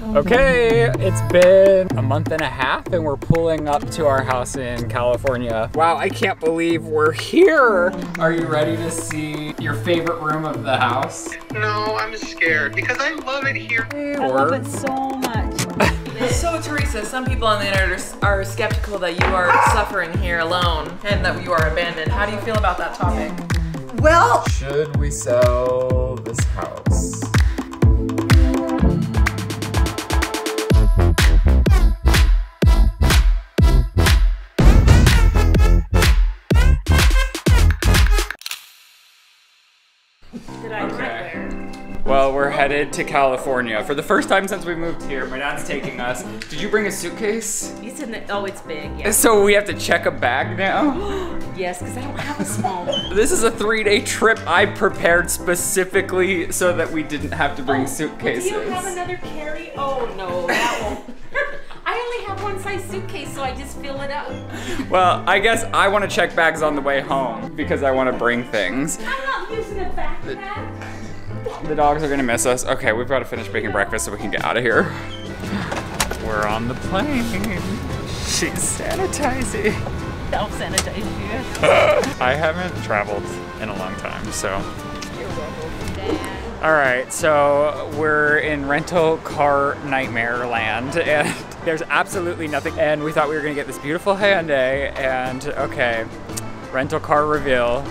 Okay, it's been a month and a half and we're pulling up to our house in California. Wow, I can't believe we're here. Are you ready to see your favorite room of the house? No, I'm scared because I love it here. I love it so much. So Teresa, some people on the internet are, are skeptical that you are suffering here alone and that you are abandoned. How do you feel about that topic? well, Should we sell this house? Well, we're headed to California. For the first time since we moved here, my dad's taking us. Did you bring a suitcase? you said that, oh, it's big, yeah. So we have to check a bag now? Yes, because I don't have a small one. This is a three day trip I prepared specifically so that we didn't have to bring oh, suitcases. Do you have another carry? Oh, no, that won't. I only have one size suitcase, so I just fill it up. Well, I guess I want to check bags on the way home because I want to bring things. I'm not using a backpack. The dogs are gonna miss us. Okay, we've got to finish making breakfast so we can get out of here. We're on the plane. She's sanitizing. Self sanitize you. I haven't traveled in a long time, so. All right, so we're in rental car nightmare land, and there's absolutely nothing. And we thought we were gonna get this beautiful Hyundai, and okay, rental car reveal.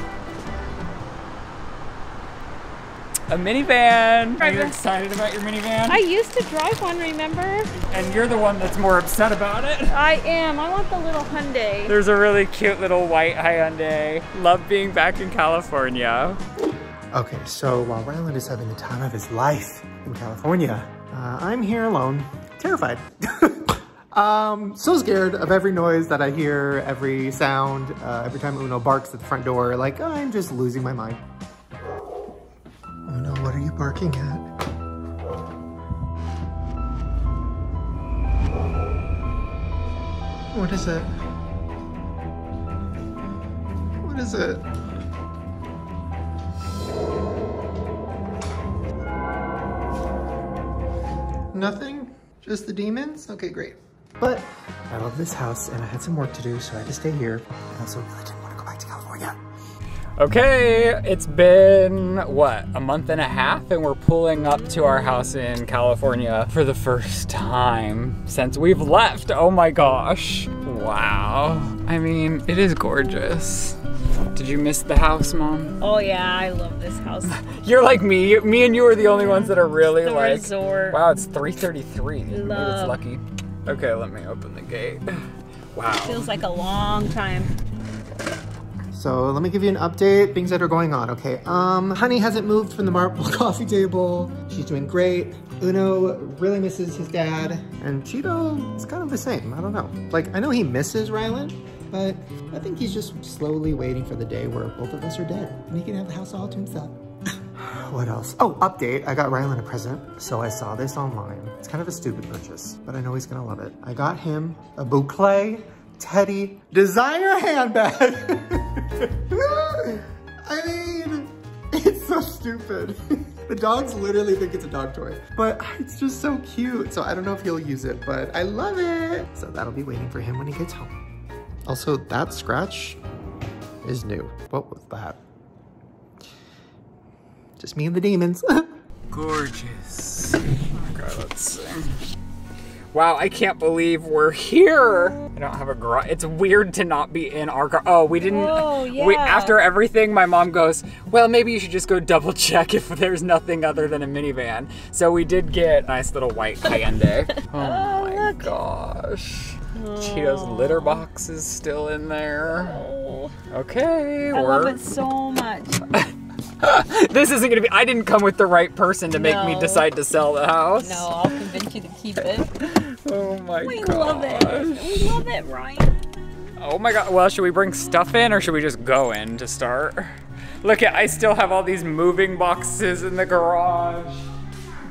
A minivan. Are you excited about your minivan? I used to drive one, remember? and you're the one that's more upset about it. I am. I want the little Hyundai. There's a really cute little white Hyundai. Love being back in California. Okay, so while Ryland is having the time of his life in California, uh, I'm here alone, terrified. um, so scared of every noise that I hear, every sound, uh, every time Uno barks at the front door, like I'm just losing my mind. Barking at? What is it? What is it? Nothing? Just the demons? Okay, great. But I love this house and I had some work to do, so I had to stay here. I also Okay, it's been what, a month and a half, and we're pulling up to our house in California for the first time since we've left. Oh my gosh. Wow. I mean, it is gorgeous. Did you miss the house, Mom? Oh yeah, I love this house. You're like me. Me and you are the only ones that are really The like. resort. Wow, it's 3:33. Maybe it's lucky. Okay, let me open the gate. Wow. Feels like a long time. So let me give you an update, things that are going on, okay? Um, Honey hasn't moved from the marble coffee table. She's doing great. Uno really misses his dad. And Cheeto is kind of the same, I don't know. Like, I know he misses Ryland, but I think he's just slowly waiting for the day where both of us are dead and he can have the house all to himself. what else? Oh, update. I got Ryland a present. So I saw this online. It's kind of a stupid purchase, but I know he's gonna love it. I got him a boucle Teddy designer handbag. I mean, it's so stupid. the dogs literally think it's a dog toy, but it's just so cute. So I don't know if he'll use it, but I love it. So that'll be waiting for him when he gets home. Also, that scratch is new. What was that? Just me and the demons. Gorgeous. Oh my god, let's see. Wow, I can't believe we're here. I don't have a garage. It's weird to not be in our car. Oh, we didn't. Oh, We, yeah. after everything, my mom goes, well, maybe you should just go double check if there's nothing other than a minivan. So we did get a nice little white Hyundai. Oh, oh my gosh. Cheeto's oh. litter box is still in there. Oh, Okay, I we're. love it so much. this isn't gonna be. I didn't come with the right person to make me decide to sell the house. No, I'll convince you to keep it. Oh my We god. love it. We love it, Ryan. Oh my god. Well, should we bring stuff in or should we just go in to start? Look at I still have all these moving boxes in the garage.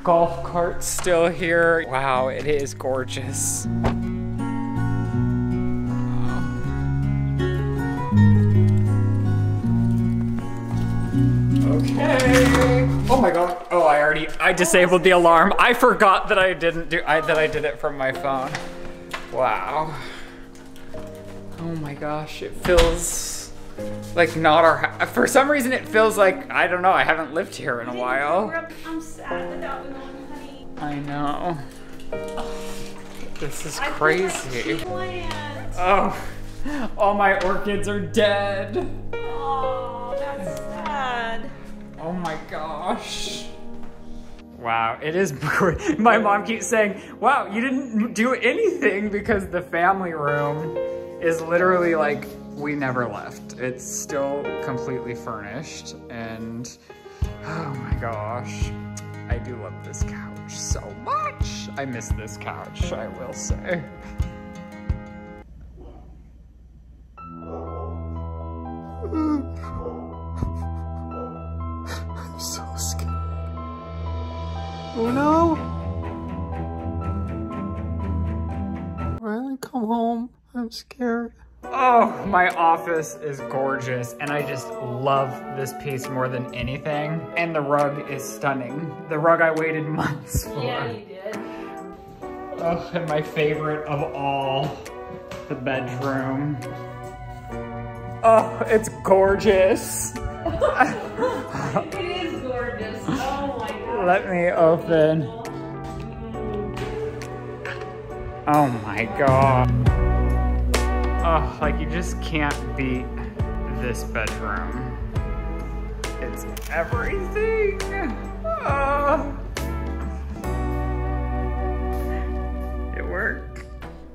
Golf carts still here. Wow, it is gorgeous. Oh, I disabled the alarm. I forgot that I didn't do I, that I did it from my phone. Wow. Oh my gosh, it feels like not our. For some reason, it feels like I don't know. I haven't lived here in a while. I'm sad without and honey. I know. This is I feel like crazy. Oh, all my orchids are dead. Oh, that's sad. Oh my gosh. Wow, it is. My mom keeps saying, "Wow, you didn't do anything because the family room is literally like we never left. It's still completely furnished, and oh my gosh, I do love this couch so much. I miss this couch, I will say." Uno? Riley, come home. I'm scared. Oh, my office is gorgeous, and I just love this piece more than anything. And the rug is stunning. The rug I waited months for. Yeah, you did. Oh, and my favorite of all, the bedroom. Oh, it's gorgeous. It is gorgeous. My god. Let me open. Oh my god. Oh, like you just can't beat this bedroom. It's everything. Oh. It worked.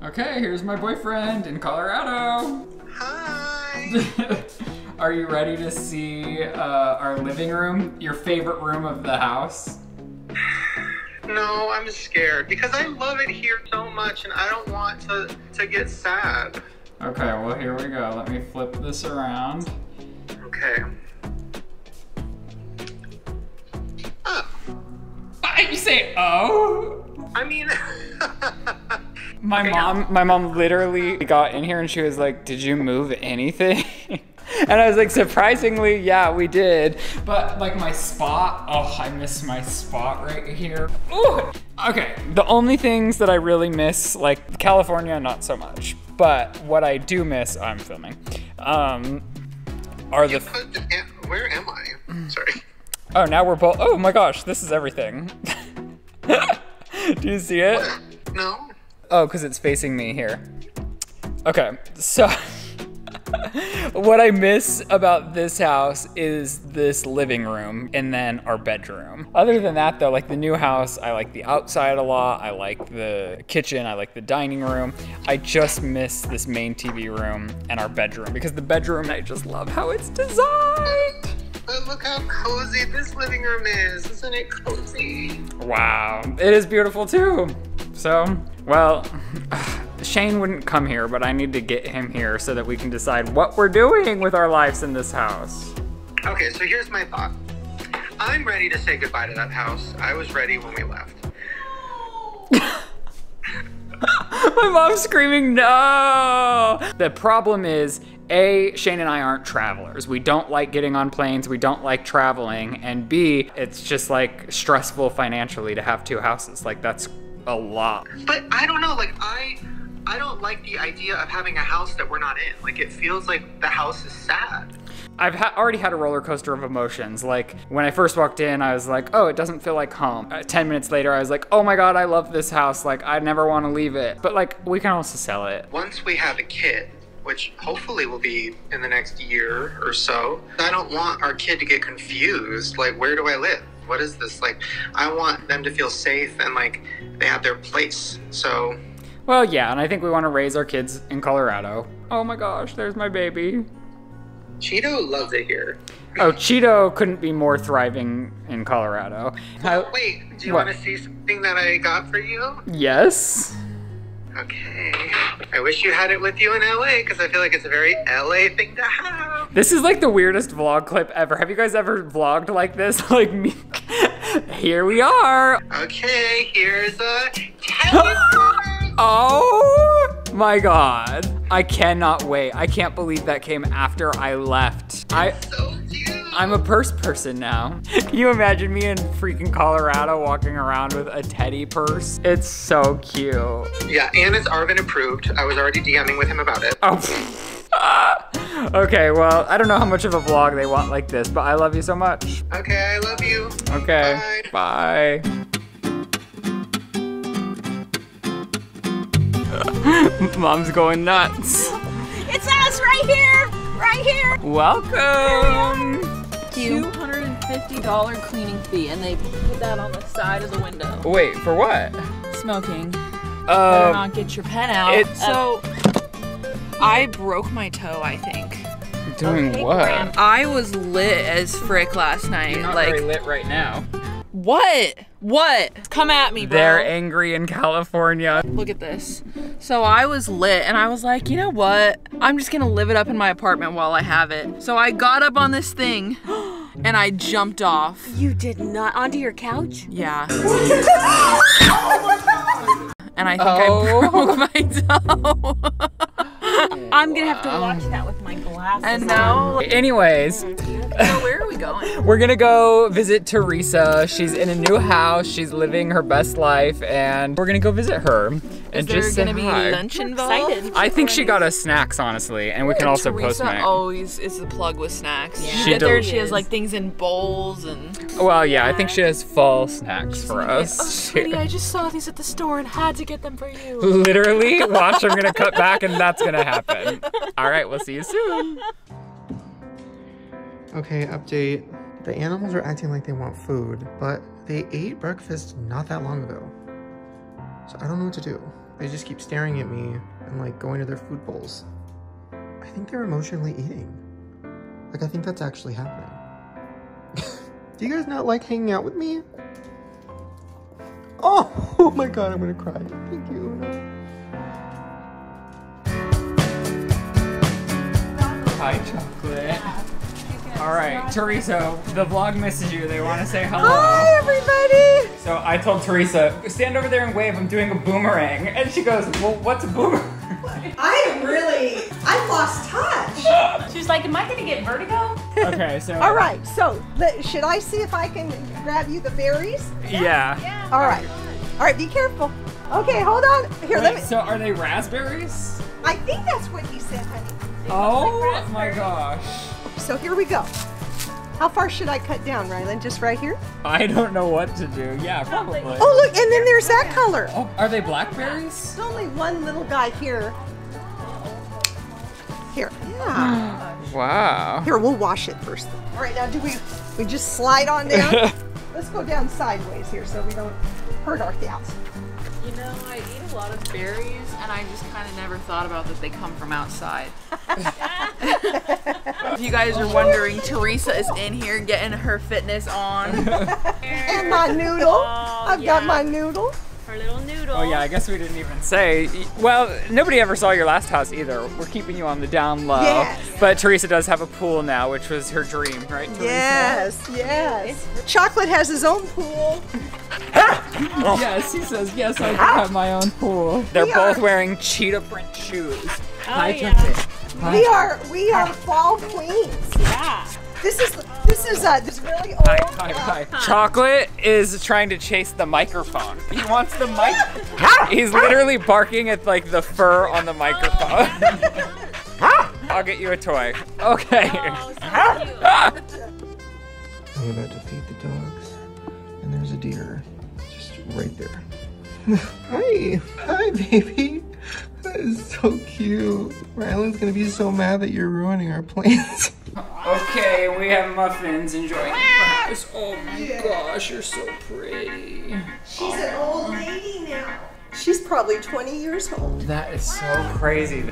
Okay, here's my boyfriend in Colorado. Hi. Are you ready to see uh, our living room? Your favorite room of the house? No, I'm scared because I love it here so much and I don't want to, to get sad. Okay, well, here we go. Let me flip this around. Okay. Oh, you say oh? I mean, My Okay, mom, my mom literally got in here and she was like, "Did you move anything?" and I was like, "Surprisingly, yeah, we did." But like my spot, oh, I miss my spot right here. Ooh. Okay, the only things that I really miss, like California, not so much. But what I do miss, I'm filming, um, are the. put the, where am I? Sorry. Oh, now we're both. Oh my gosh, this is everything. do you see it? No. Oh, because it's facing me here. Okay, so what I miss about this house is this living room and then our bedroom. Other than that, though, like the new house, I like the outside a lot. I like the kitchen. I like the dining room. I just miss this main TV room and our bedroom because the bedroom, I just love how it's designed. But look how cozy this living room is. Isn't it cozy? Wow, it is beautiful too. So, well, Shane wouldn't come here, but I need to get him here so that we can decide what we're doing with our lives in this house. Okay, so here's my thought. I'm ready to say goodbye to that house. I was ready when we left. My mom's screaming, no! The problem is, A, Shane and I aren't travelers. We don't like getting on planes, we don't like traveling, and B, it's just like stressful financially to have two houses. Like, that's a lot. But I don't know, like I I don't like the idea of having a house that we're not in. Like it feels like the house is sad. I've ha- already had a roller coaster of emotions. Like when I first walked in, I was like, "Oh, it doesn't feel like home." Uh, Ten minutes later, I was like, "Oh my god, I love this house! Like I never want to leave it." But like we can also sell it. Once we have a kid, which hopefully will be in the next year or so, I don't want our kid to get confused. Like, where do I live? What is this? Like, I want them to feel safe and like they have their place. So, Well, yeah, and I think we want to raise our kids in Colorado. Oh my gosh, there's my baby. Cheeto loves it here. Oh, Cheeto couldn't be more thriving in Colorado. I- Wait, do you What? want to see something that I got for you? yes. Okay. I wish you had it with you in LA because I feel like it's a very LA thing to have. This is like the weirdest vlog clip ever. Have you guys ever vlogged like this? Like me. Here we are. Okay, here's a telephone. Oh my god. I cannot wait. I can't believe that came after I left. I so I'm a purse person now. Can you imagine me in freaking Colorado walking around with a teddy purse? It's so cute. Yeah, and it's Arvin approved. I was already DMing with him about it. Oh. okay, well, I don't know how much of a vlog they want like this, but I love you so much. Okay, I love you. Okay. Bye. Mom's going nuts. It's us right here! Right here! Welcome. $250 cleaning fee, and they put that on the side of the window. Wait, for what? Smoking. Better Um, not get your pen out. it's- so, I broke my toe, I think. doing what? I was lit as frick last night. You're Not like, very lit right now. what? What? Come at me, bro. They're angry in California. Look at this. So I was lit and I was like, you know what? I'm just gonna live it up in my apartment while I have it. So I got up on this thing and I jumped off. You did not onto your couch? Yeah. and I think Oh. I broke my toe. I'm gonna have to watch that with my glasses. and now, like, Anyways, so where are we going? we're gonna go visit Teresa. She's in a new house. She's living her best life, and we're gonna go visit her and Is there just say gonna be hi. lunch involved? I think she got us snacks, honestly, and we can also Teresa Postmate. always is the plug with snacks. She You get there, does. she has like things in bowls and. Well, yeah, I think she has fall snacks for Oh, us. sweetie, I just saw these at the store and had to get them for you. Literally, watch. I'm gonna cut back, and that's gonna happen. All right, we'll see you soon. Okay, update. The animals are acting like they want food, but they ate breakfast not that long ago. So I don't know what to do. They just keep staring at me and like going to their food bowls. I think they're emotionally eating. Like I think that's actually happening. do you guys not like hanging out with me? Oh, oh my god, I'm gonna cry. Thank you. Hi, chocolate. All right, Teresa, the vlog misses you. They want to say hello. Hi, everybody! So I told Teresa, stand over there and wave. I'm doing a boomerang, and she goes, "Well, what's a boomerang?" I am really, I lost touch. She was like, Am I gonna get vertigo? okay, so All right, so should I see if I can grab you the berries? yeah. yeah. All right, all right, be careful. Okay, hold on. Here, let me. so are they raspberries? I think that's what he said, honey. Oh my gosh. So here we go. How far should I cut down, Ryland? Just right here? I don't know what to do. Yeah, probably. Oh, look, and then there's that color. Oh, are they blackberries? There's only one little guy here. Here, yeah. Wow. Here, we'll wash it first. All right, now do we, we just slide on down? Let's go down sideways here so we don't hurt our cows. You know, I eat a lot of berries, and I just kind of never thought about that they come from outside. if you guys are wondering, Teresa is in here getting her fitness on. And my noodle. Oh, I've got my noodle. Her little noodle. Oh yeah, I guess we didn't even say. Well, nobody ever saw your last house either. We're keeping you on the down low. Yes. But Teresa does have a pool now, which was her dream, right? Teresa? Yes, yes. Chocolate has his own pool. Yes, he says yes. I do have my own pool. They're We both are- wearing cheetah print shoes. Oh, Hi, yeah. Tootsie. We are we are fall queens. Yeah. This is this is uh this really old. Hi, hi, hi. Chocolate is trying to chase the microphone. He wants the mic. He's literally barking at like the fur on the microphone. I'll get you a toy. Okay. Oh, so. I'm about to feed the dogs, and there's a deer just right there. Hi, hi, baby. That is so cute. Ryland's gonna be so mad that you're ruining our plans. Okay, we have muffins enjoying the house. Oh my gosh, you're so pretty. She's an old lady now. She's probably 20 years old. That is so crazy.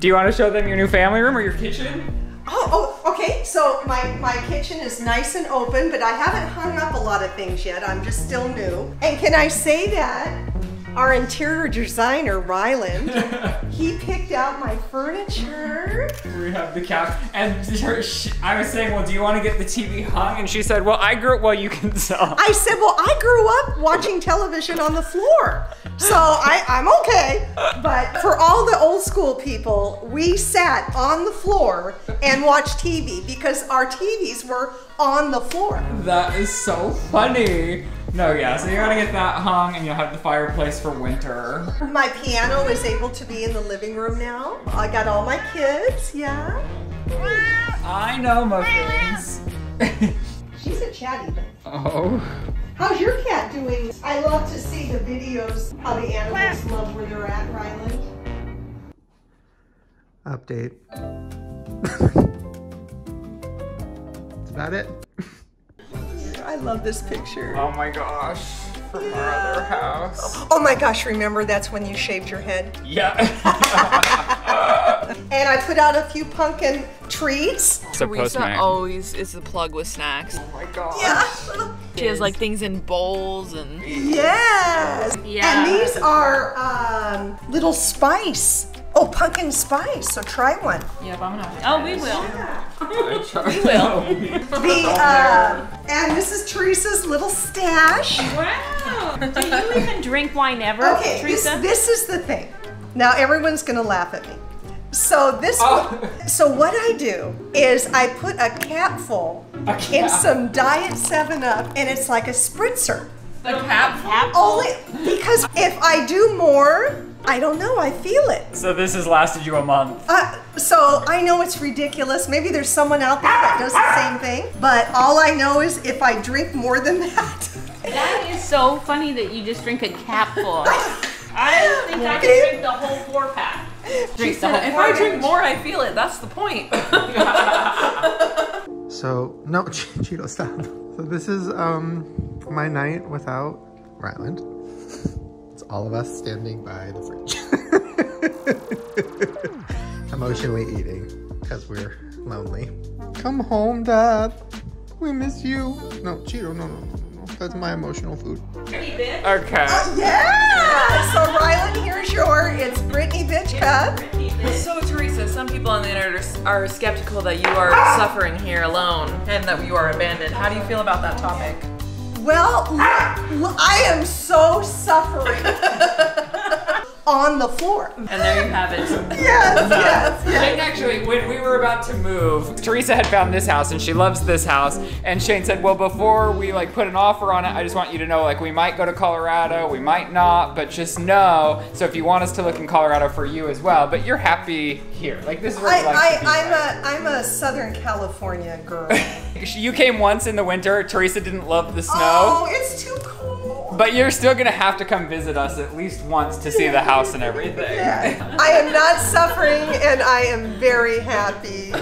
Do you want to show them your new family room or your kitchen? Oh, oh, okay. So my my kitchen is nice and open, but I haven't hung up a lot of things yet. I'm just still new. And can I say that our interior designer, Ryland, he picked out my furniture. We have the couch, and her, she, I was saying, well, do you want to get the TV hung? And she said, well, I grew up. Well, you can tell. I said, well, I grew up watching television on the floor. So I, I'm okay. But for all the old school people, we sat on the floor and watched TV because our TVs were on the floor. That is so funny. No, yeah, so you gotta get that hung, and you'll have the fireplace for winter. My piano is able to be in the living room now. I got all my kids, yeah. I know muffins. She's a chatty thing. oh. How's your cat doing? I love to see the videos how the animals love where they're at, Ryland. Update. That's about it. I love this picture. Oh my gosh. From our other house. Oh my gosh, remember that's when you shaved your head? Yeah. And I put out a few pumpkin treats. Teresa always is the plug with snacks. Oh my gosh. Yeah. She has like things in bowls and Yes. Yeah. And these are um, little spice. Oh, pumpkin spice. So try one. yeah, but I'm gonna. Oh, we will. We will. The uh, and this is Teresa's little stash. Wow. Do you even drink wine ever, Okay, this, Teresa? this is the thing. Now everyone's gonna laugh at me. So this, Oh. so what I do is I put a capful in cap. some Diet Seven Up, and it's like a spritzer. The cap. Only because if I do more, I don't know. I feel it. So this has lasted you a month. Uh, so I know it's ridiculous. Maybe there's someone out there that does the same thing. But all I know is if I drink more than that, That is so funny that you just drink a capful. I don't think I can drink the whole four pack. Drink the whole If four I drink more, I feel it. That's the point. So no, Cheeto, stop. So this is um my night without Ryland. It's all of us standing by the fridge, emotionally eating because we're lonely. Come home, Dad. We miss you. No, Cheeto, no, no, no, no. That's my emotional food. Okay. Oh, yeah. So Ryland, here's your. It's Brittany Bitch Cup. So, Teresa, some people on the internet are, are skeptical that you are suffering here alone and that you are abandoned. How do you feel about that topic? Well, I am so suffering on the floor. And there you have it. Yes, yes, yes. Shane actually, when we were about to move, Teresa had found this house and she loves this house. And Shane said, well, before we like put an offer on it, I just want you to know like we might go to Colorado, we might not, but just know. So if you want us to look in Colorado for you as well, but you're happy here. Like this is where I, you like I, to be. I'm right? a, I'm a Southern California girl. You came once in the winter. Teresa didn't love the snow. Oh, it's too cold. But you're still gonna have to come visit us at least once to see the house and everything. I am not suffering and I am very happy.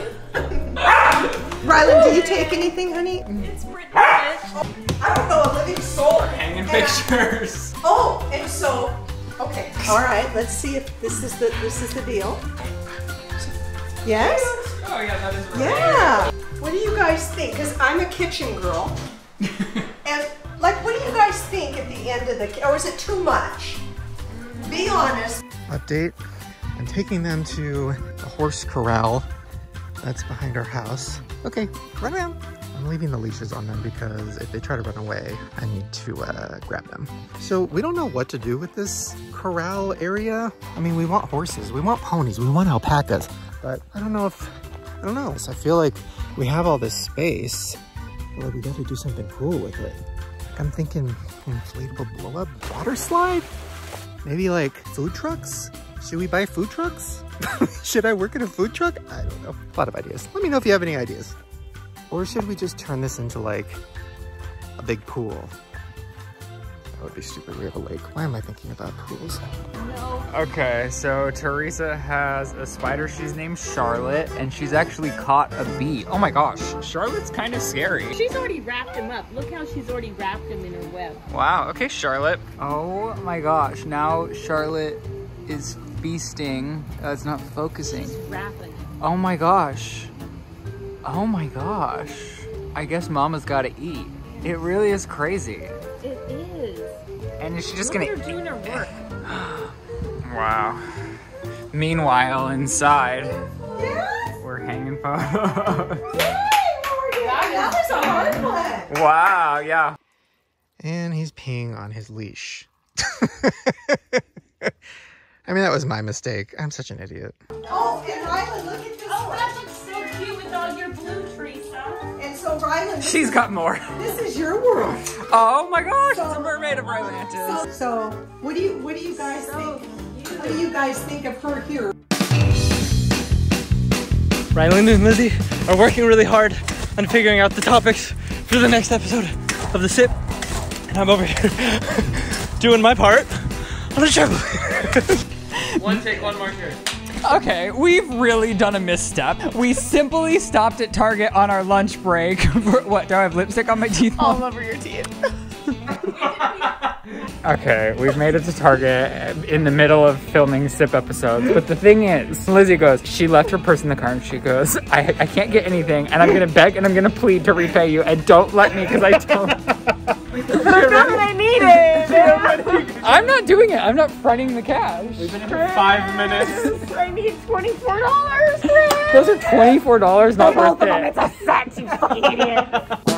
Ryland, do you take anything, honey? It's Brittany. I don't know, a living soul. Hanging pictures. Oh, and so, okay. All right, let's see if this is the this is the deal. Yes? Oh yeah, that is right. Yeah. What do you guys think? Because I'm a kitchen girl. and, like, what do you guys think at the end of the, or is it too much? Be honest. Update. I'm taking them to the horse corral that's behind our house. Okay, run around. I'm leaving the leashes on them because if they try to run away, I need to uh, grab them. So we don't know what to do with this corral area. I mean, we want horses, we want ponies, we want alpacas, but I don't know if, I don't know. So I feel like we have all this space, but like we got to do something cool with it. I'm thinking inflatable blow up water slide? Maybe like food trucks? Should we buy food trucks? should I work in a food truck? I don't know. A lot of ideas. Let me know if you have any ideas. Or should we just turn this into like a big pool? That would be stupid. We have a lake. Why am I thinking about pools? Okay, so Teresa has a spider. She's named Charlotte, and she's actually caught a bee. Oh my gosh, Charlotte's kind of scary. She's already wrapped him up. Look how she's already wrapped him in her web. Wow, okay, Charlotte. Oh my gosh, now Charlotte is feasting. Uh, it's not focusing. She's Wrapping. Oh my gosh. Oh my gosh. I guess Mama's gotta eat. It really is crazy. It is. And is she just Look gonna? at her doing her work. Wow. Meanwhile, inside, Yes. we're hanging photos. That was a hard one. wow, yeah. And he's peeing on his leash. I mean, that was my mistake. I'm such an idiot. Oh, and Ryland, look at this Oh, one. that looks so cute with all your blue Teresa. And so Ryland, this, She's got more. this is your world. Oh my gosh, it's a mermaid of Rylantis. So, so what do you what do you guys think? What do you guys think of her here? Ryland and Lizze are working really hard on figuring out the topics for the next episode of The Sip. And I'm over here doing my part on a trampoline. one take, one marker. Okay, we've really done a misstep. We simply stopped at Target on our lunch break. For, what, do I have lipstick on my teeth? All over your teeth. Okay, we've made it to Target in the middle of filming SIP episodes. But the thing is, Lizze goes, she left her purse in the car and she goes, I, I can't get anything and I'm gonna beg and I'm gonna plead to repay you and don't let me because I don't. I need it. I'm not doing it. I'm not fronting the cash. We've been here for Five minutes. I need twenty-four dollars. Those are $24, not worth it. It's a set, you fucking idiot.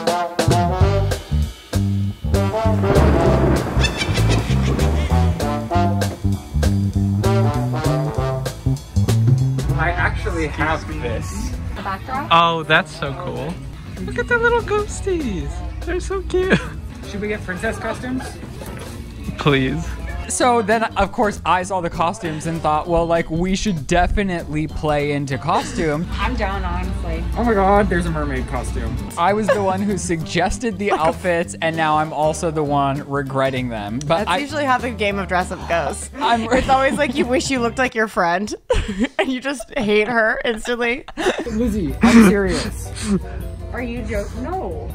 Actually have this. Oh, that's so cool. Look at the little ghosties. They're so cute. Should we get princess costumes? Please. So then, of course, I saw the costumes and thought, well, like, we should definitely play into costume. I'm down, honestly. Oh my god, there's a mermaid costume. I was the one who suggested the oh. outfits, and now I'm also the one regretting them. But That's I, usually how the game of dress up goes. I'm- it's always like you wish you looked like your friend and you just hate her instantly. Lizze, I'm serious. Are you joking? No.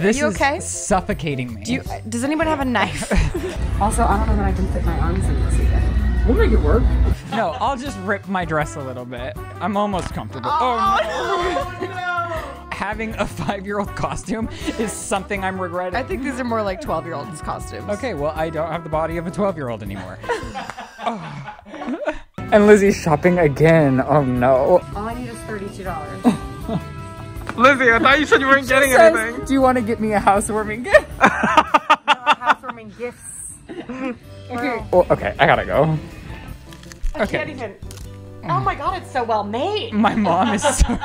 This you is okay? suffocating me. Do you, uh, does anyone have a knife? Also, I don't know that I can fit my arms in this either. We'll make it work. No, I'll just rip my dress a little bit. I'm almost comfortable. Oh, oh no. Having a five-year-old costume is something I'm regretting. I think these are more like 12 year olds costumes. Okay, well, I don't have the body of a 12 year old anymore. Oh. And Lizze's shopping again. Oh no. All I need is thirty-two dollars. Lizze, I thought you said you weren't getting Says, anything. Do you want to get me a housewarming gift? Housewarming gifts. Well, Oh, okay, I gotta go. Can't Okay. Even. Oh my god, it's so well made. My mom is so.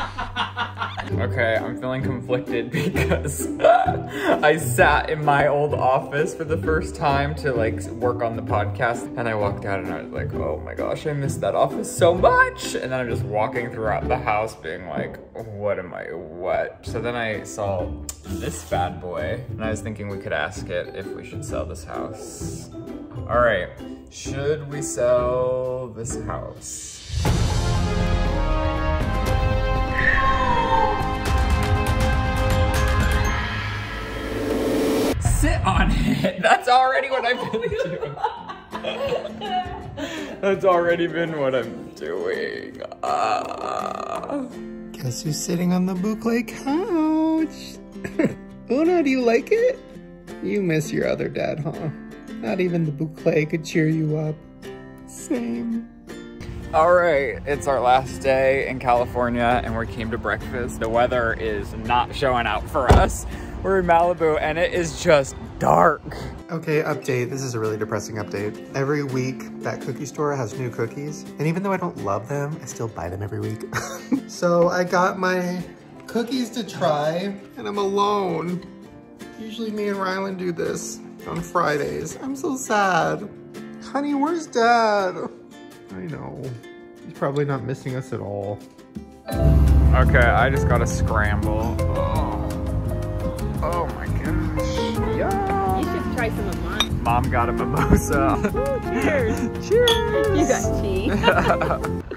okay, I'm feeling conflicted because I sat in my old office for the first time to like work on the podcast, and I walked out and I was like, oh my gosh, I missed that office so much. And then I'm just walking throughout the house being like, what am I, what? So then I saw this bad boy, and I was thinking we could ask it if we should sell this house. All right, should we sell this house? On it. That's already what I've been doing. That's already been what I'm doing. Ah. Guess who's sitting on the boucle couch? Uno, do you like it? You miss your other dad, huh? Not even the boucle could cheer you up. Same. All right, it's our last day in California and we came to breakfast. The weather is not showing out for us. We're in Malibu and it is just dark. Okay, update. This is a really depressing update. Every week, that cookie store has new cookies. And even though I don't love them, I still buy them every week. so I got my cookies to try, and I'm alone. Usually me and Rylan do this on Fridays. I'm so sad. Honey, where's dad? I know. He's probably not missing us at all. Okay, I just got to scramble. Oh, oh my gosh. Yeah. You should try some of. Mom got a mimosa. Cheers. Cheers. You got tea.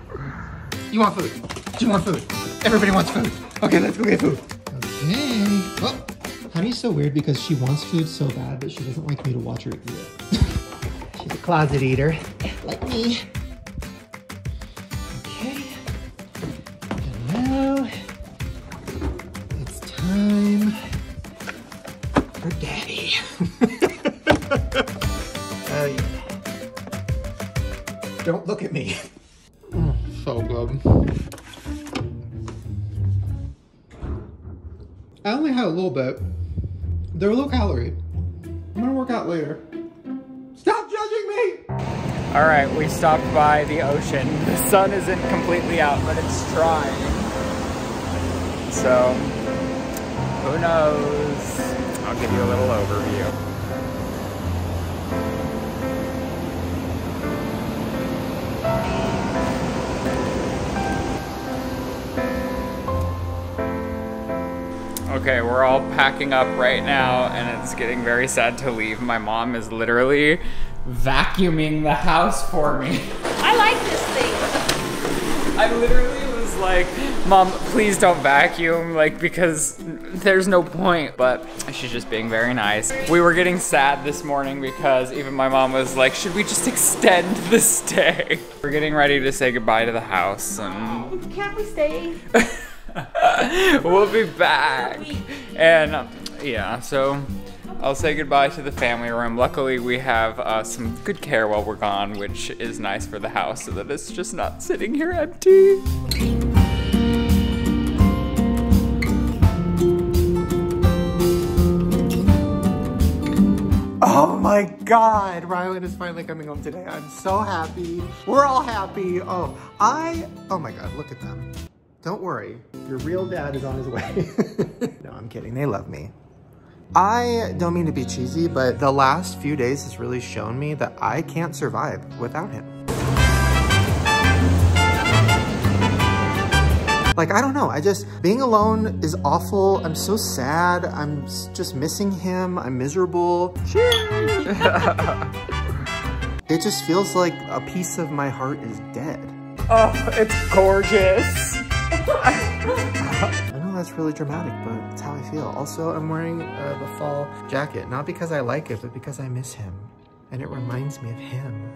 You want food? Do you want food? Everybody wants food. Okay, let's go get food. Okay. Well, Honey's so weird because she wants food so bad, that she doesn't like me to watch her eat it. She's a closet eater, like me. Don't look at me. Mm, so good. I only had a little bit. They're low calorie. I'm gonna work out later. Stop judging me! All right, we stopped by the ocean. The sun isn't completely out, but it's trying. So, who knows? I'll give you a little overview. Okay, we're all packing up right now, and it's getting very sad to leave. My mom is literally vacuuming the house for me. I like this thing. I literally was like, Mom, please don't vacuum, like, because there's no point. But she's just being very nice. We were getting sad this morning because even my mom was like, should we just extend the stay? We're getting ready to say goodbye to the house, and Can't we stay? we'll be back. And um, yeah, so I'll say goodbye to the family room. Luckily, we have uh, some good care while we're gone, which is nice for the house so that it's just not sitting here empty. Oh my god, Ryland is finally coming home today. I'm so happy. We're all happy. Oh, I, oh my god, look at them. Don't worry, your real dad is on his way. no, I'm kidding, they love me. I don't mean to be cheesy, but the last few days has really shown me that I can't survive without him. Like, I don't know. I just, being alone is awful. I'm so sad. I'm just missing him. I'm miserable. Cheers! it just feels like a piece of my heart is dead. Oh, it's gorgeous. I know that's really dramatic, but it's how I feel. Also, I'm wearing uh, the fall jacket, not because I like it, but because I miss him. And it reminds me of him.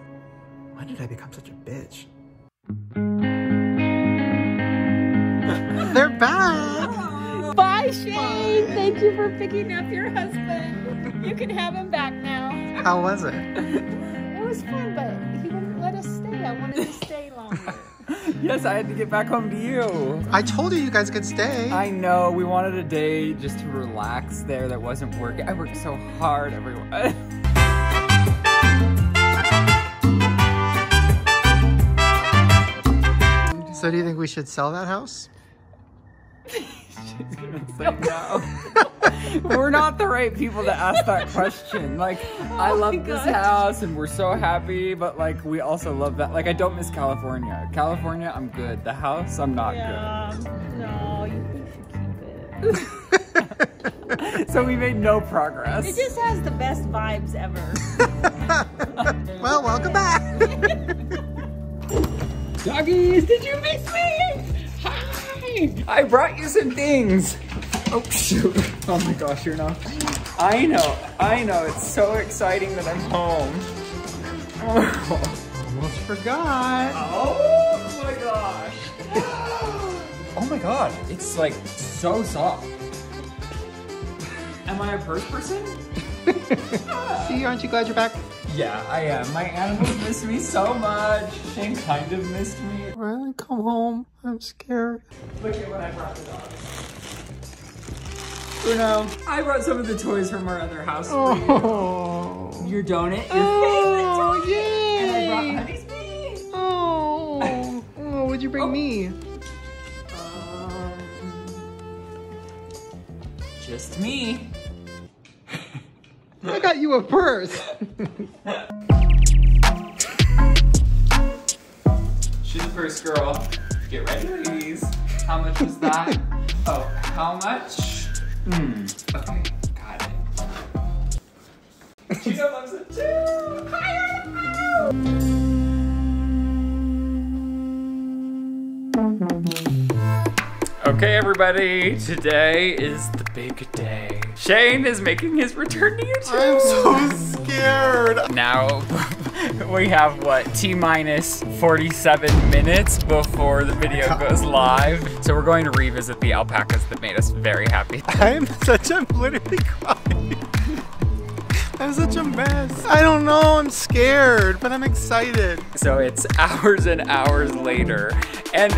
When did I become such a bitch? They're back! Bye, Shane. Thank you for picking up your husband. You can have him back now. How was it? It was fun, but he wouldn't let us stay. I wanted to stay longer. Yes, I had to get back home to you. I told you you guys could stay. I know, we wanted a day just to relax there that wasn't working. I worked so hard, everyone. So do you think we should sell that house? She's gonna say no. we're not the right people to ask that question. Like, I oh love this house and we're so happy, but like, we also love that. Like, I don't miss California. California, I'm good. The house, I'm not good. no, you should keep it. so we made no progress. It just has the best vibes ever. Well, welcome back. Doggies, did you miss me? Hi! I brought you some things. Oh shoot. Oh my gosh, you're not. I know, I know. It's so exciting that I'm home. Oh, Almost forgot. oh my gosh. Oh my god, it's like so soft. Am I a purse person? See, aren't you glad you're back? Yeah, I am. My animals miss me so much. Shane kind of missed me. Ryland, come home. I'm scared. Look at what I brought the dogs. Bruno, I brought some of the toys from our other house for Oh. you. Your donut, your Oh, favorite toy. And I brought. Honey's Bee. Oh. Oh, what'd you bring me? Um, just me. I got you a purse. She's the first girl. Get ready, ladies. How much was that? oh, how much? Hmm. Okay, got it. Cheeto loves it too. Hi, Okay, everybody, today is the big day. Shane is making his return to YouTube. I'm so scared. Now we have what T minus 47 minutes before the video goes live. So we're going to revisit the alpacas that made us very happy. I'm such, I'm literally crying. I'm such a mess. I don't know. I'm scared, but I'm excited. So it's hours and hours later, and